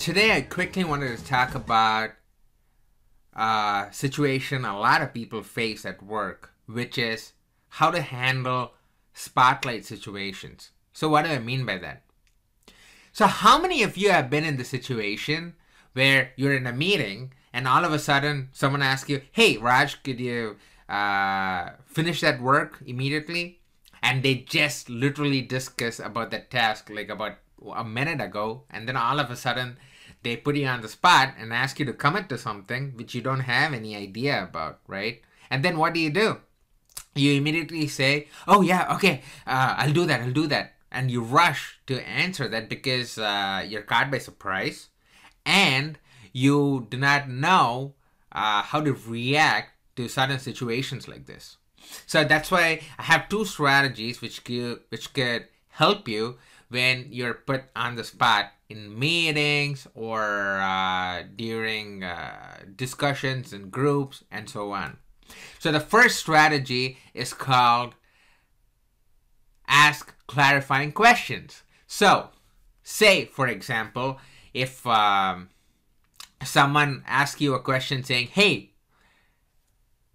today I quickly wanted to talk about a situation a lot of people face at work, which is how to handle spotlight situations. So, what do I mean by that? So, how many of you have been in the situation where you're in a meeting and all of a sudden someone asks you, Hey, Raj, could you uh, finish that work immediately? And they just literally discuss about that task like about a minute ago, and then all of a sudden they put you on the spot and ask you to commit to something which you don't have any idea about, right? And then what do you do? You immediately say, "Oh yeah, okay, uh, I'll do that. I'll do that," and you rush to answer that because uh, you're caught by surprise, and you do not know uh, how to react to certain situations like this. So that's why I have two strategies which could, which could help you when you're put on the spot in meetings or uh, during uh, discussions in groups and so on. So the first strategy is called ask clarifying questions. So, say for example, if um, someone asks you a question saying, "Hey,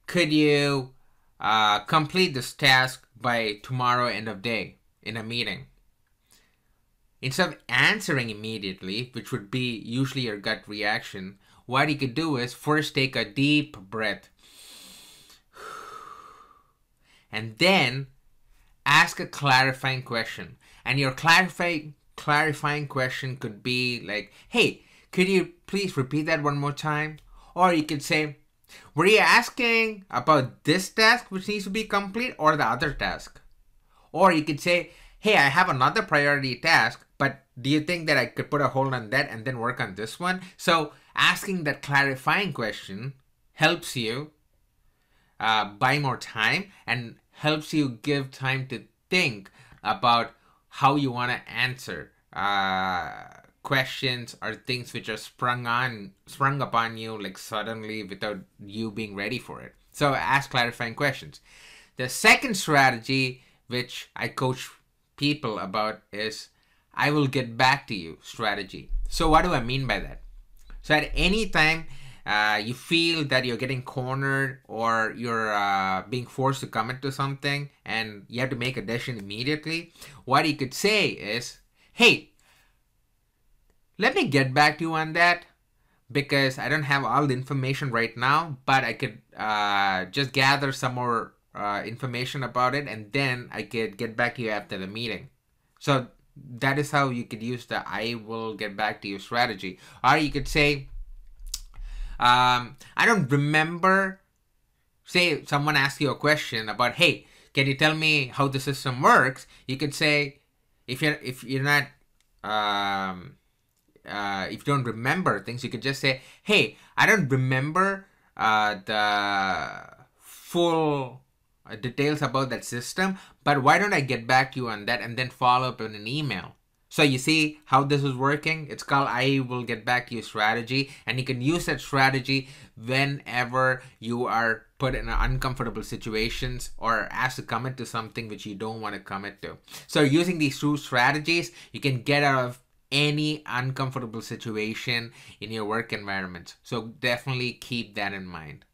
could you uh, complete this task by tomorrow end of day in a meeting?" Instead of answering immediately, which would be usually your gut reaction, what you could do is first take a deep breath and then ask a clarifying question. And your clarifying clarifying question could be like, "Hey, could you please repeat that one more time?" Or you could say, "Were you asking about this task which needs to be complete or the other task?" Or you could say, "Hey, I have another priority task do you think that I could put a hold on that and then work on this one? So asking that clarifying question helps you uh, buy more time and helps you give time to think about how you want to answer uh, questions or things which are sprung on sprung upon you like suddenly without you being ready for it. So ask clarifying questions. The second strategy which I coach people about is I will get back to you strategy. So, what do I mean by that? So, at any time uh, you feel that you're getting cornered or you're uh, being forced to commit to something and you have to make a decision immediately, what you could say is, hey, let me get back to you on that because I don't have all the information right now, but I could uh, just gather some more uh, information about it and then I could get back to you after the meeting. So that is how you could use the I will get back to you strategy. Or you could say, um, I don't remember. Say someone asks you a question about, hey, can you tell me how the system works? You could say, if you're if you're not, um, uh, if you don't remember things, you could just say, hey, I don't remember uh, the full Uh, details about that system, but why don't I get back to you on that and then follow up in an email? So you see how this is working? It's called I will get back to you strategy and you can use that strategy whenever you are put in uncomfortable situations or asked to commit to something which you don't want to commit to. So using these two strategies, you can get out of any uncomfortable situation in your work environment. So definitely keep that in mind.